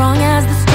strong as the